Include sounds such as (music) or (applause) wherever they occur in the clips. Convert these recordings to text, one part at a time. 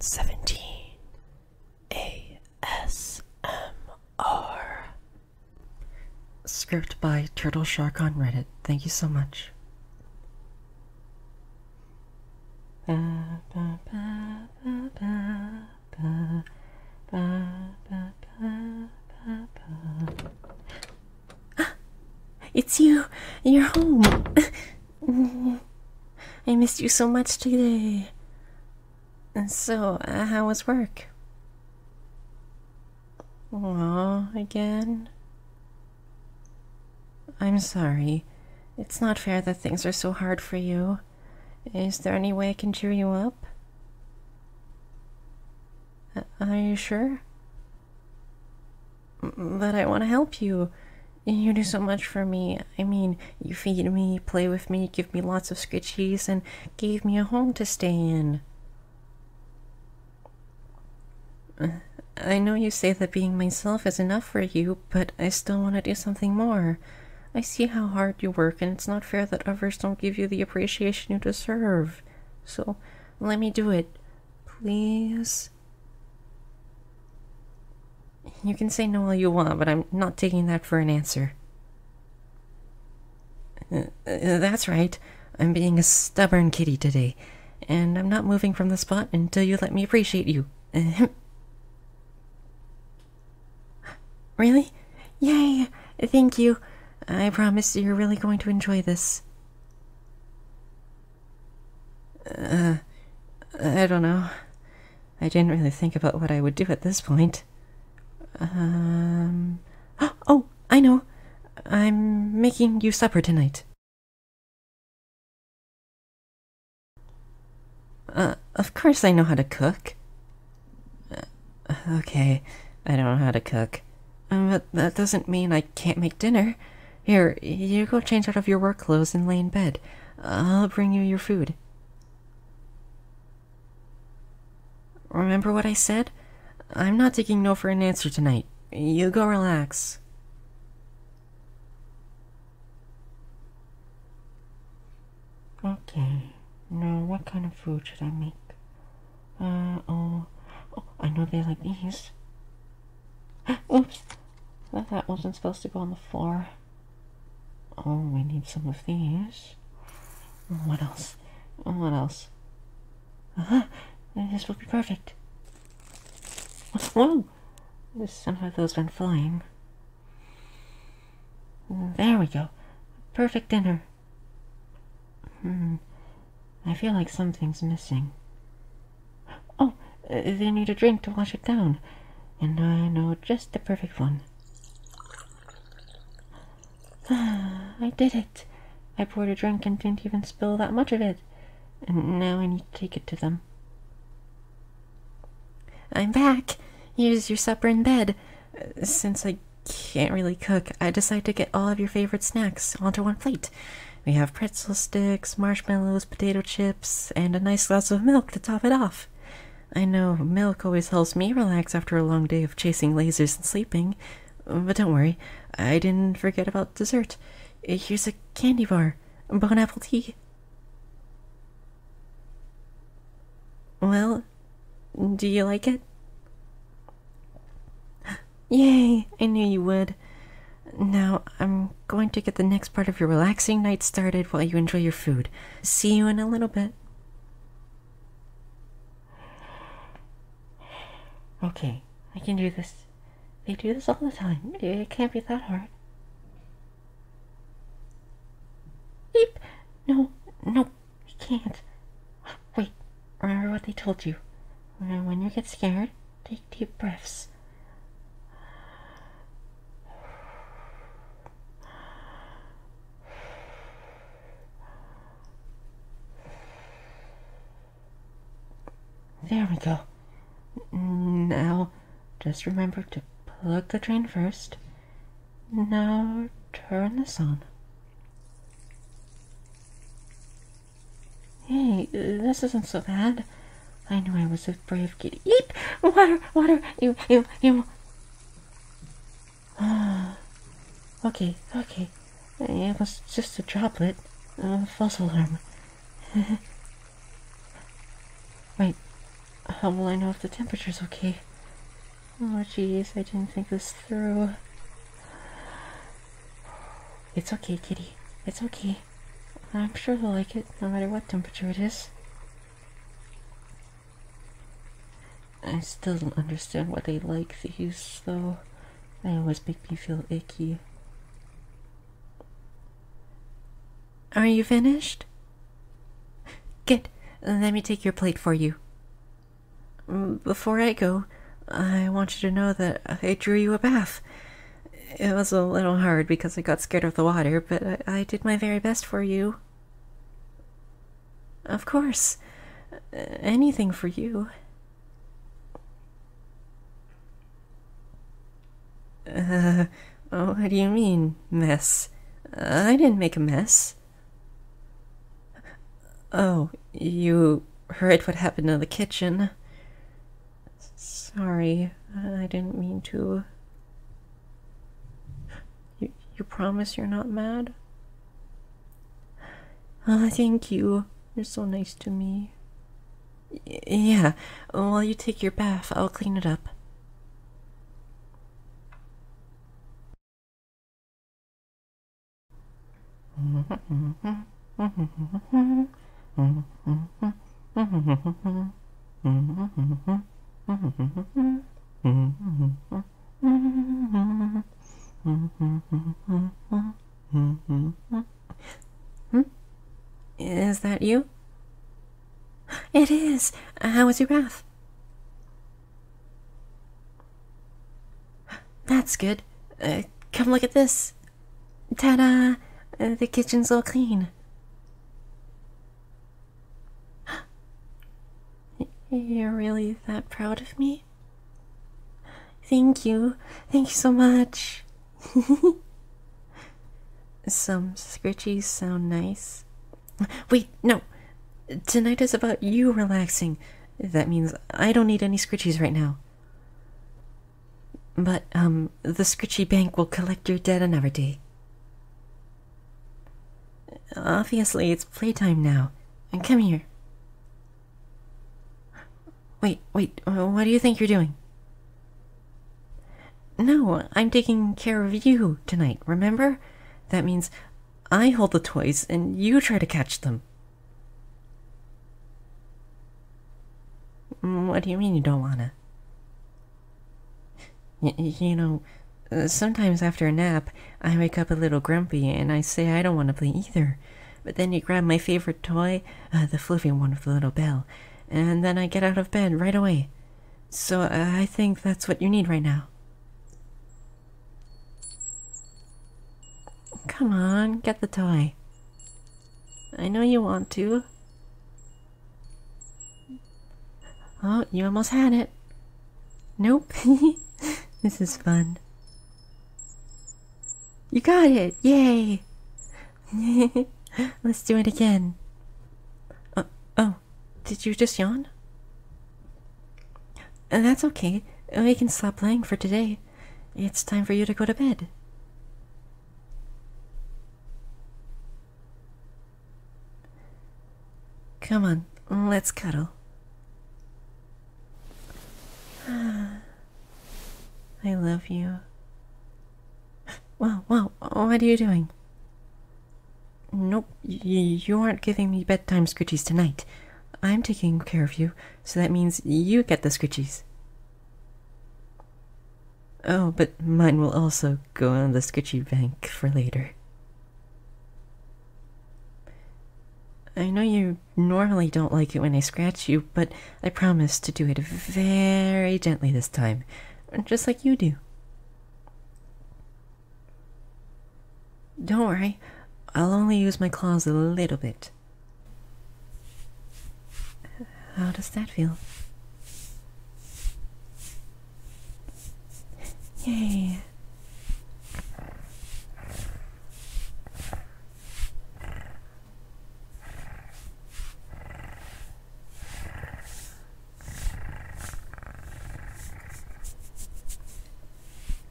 17 ASMR. Script by Turtle Shark on Reddit. Thank you so much. Ba, ba, ba, ba, ba, ba, ba, ba, ba, ba, ba. Ah, It's you. You're home. (laughs) I missed you so much today. So, uh, how was work? Aw, again? I'm sorry. It's not fair that things are so hard for you. Is there any way I can cheer you up? Uh, Are you sure? But I want to help you. You do so much for me. I mean, you feed me, play with me, give me lots of scritchies, and gave me a home to stay in. Uh, I know you say that being myself is enough for you, but I still want to do something more. I see how hard you work, and it's not fair that others don't give you the appreciation you deserve. So, let me do it. Please? You can say no all you want, but I'm not taking that for an answer. Uh, uh, that's right. I'm being a stubborn kitty today, and I'm not moving from the spot until you let me appreciate you. (laughs) really? Yay! Thank you. I promise you're really going to enjoy this. Uh, I don't know. I didn't really think about what I would do at this point. Um. (gasps) Oh, I know. I'm making you supper tonight. Uh, of course I know how to cook. Uh, okay, I don't know how to cook. Um, but that doesn't mean I can't make dinner. Here, you go change out of your work clothes and lay in bed. I'll bring you your food. Remember what I said? I'm not taking no for an answer tonight. You go relax. Okay. Now, what kind of food should I make? Uh, oh. Oh, I know they like these. (gasps) Oops. That, that wasn't supposed to go on the floor. Oh, we need some of these. What else? What else? Uh-huh. This will be perfect. Whoa! Some of those went flying. There we go. Perfect dinner. Hmm. I feel like something's missing. Oh, uh, they need a drink to wash it down. And I know just the perfect one. (sighs) I did it. I poured a drink and didn't even spill that much of it. And now I need to take it to them. I'm back. Here's your supper in bed. Since I can't really cook, I decided to get all of your favorite snacks onto one plate. We have pretzel sticks, marshmallows, potato chips, and a nice glass of milk to top it off. I know milk always helps me relax after a long day of chasing lasers and sleeping, but don't worry, I didn't forget about dessert. Here's a candy bar, bon apple tea. Well, do you like it? (gasps) Yay! I knew you would. Now, I'm going to get the next part of your relaxing night started while you enjoy your food. See you in a little bit. Okay, I can do this. They do this all the time. It can't be that hard. Beep! No, no, you can't. Wait, remember what they told you. When when you get scared, take deep breaths. There we go. Now, just remember to plug the drain first. Now, turn this on. Hey, this isn't so bad. I knew I was a brave kitty. Eep! Water! Water! You, you, you. Ah, okay, okay. It was just a droplet. A false alarm. Wait. how will I know if the temperature's okay? Oh, jeez, I didn't think this through. It's okay, kitty. It's okay. I'm sure they'll like it, no matter what temperature it is. I still don't understand why they like these, though. They always make me feel icky. Are you finished? Good. Let me take your plate for you. Mm, Before I go, I want you to know that I drew you a bath. It was a little hard because I got scared of the water, but I, I did my very best for you. Of course. Anything for you. Uh, what do you mean, mess? I didn't make a mess. Oh, you heard what happened in the kitchen. Sorry, I didn't mean to. You, you promise you're not mad? Oh, thank you. You're so nice to me. Y- yeah, while you take your bath, I'll clean it up. (laughs) Is that you? It is. How was your bath? That's good. Uh, come look at this. Ta-da! Uh, the kitchen's all clean. You're really that proud of me? Thank you. Thank you so much. (laughs) Some scritchies sound nice. Wait, no. Tonight is about you relaxing. That means I don't need any scritchies right now. But, um, the Scritchy Bank will collect your debt another day. Obviously, it's playtime now. Come here. Wait, wait, what do you think you're doing? No, I'm taking care of you tonight, remember? That means I hold the toys and you try to catch them. Mm, What do you mean you don't wanna? Y- you know, uh, sometimes after a nap, I wake up a little grumpy and I say I don't want to play either. But then you grab my favorite toy, uh, the fluffy one with the little bell, and then I get out of bed right away. So uh, I think that's what you need right now. Come on, get the toy. I know you want to. Oh, you almost had it. Nope. (laughs) this is fun. You got it! Yay! (laughs) Let's do it again. Did you just yawn? Uh, that's okay. We can stop playing for today. It's time for you to go to bed. Come on, let's cuddle. (sighs) I love you. Wow, wow, what are you doing? Nope, you aren't giving me bedtime scritchies tonight. I'm taking care of you, so that means you get the scritchies. Oh, but mine will also go on the scritchy bank for later. I know you normally don't like it when I scratch you, but I promise to do it very gently this time, just like you do. Don't worry, I'll only use my claws a little bit. How does that feel? Yay.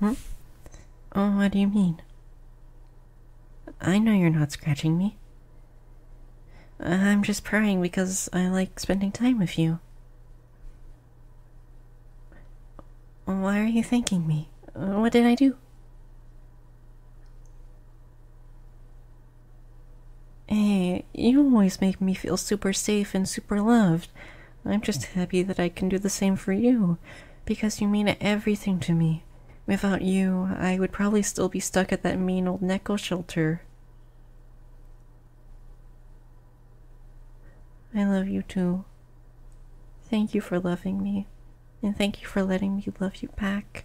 Hmm? Oh, what do you mean? I know you're not scratching me. I'm just purring because I like spending time with you. Why are you thanking me? What did I do? Hey, you always make me feel super safe and super loved. I'm just happy that I can do the same for you, because you mean everything to me. Without you, I would probably still be stuck at that mean old Neko shelter. I love you too. Thank you for loving me, and thank you for letting me love you back.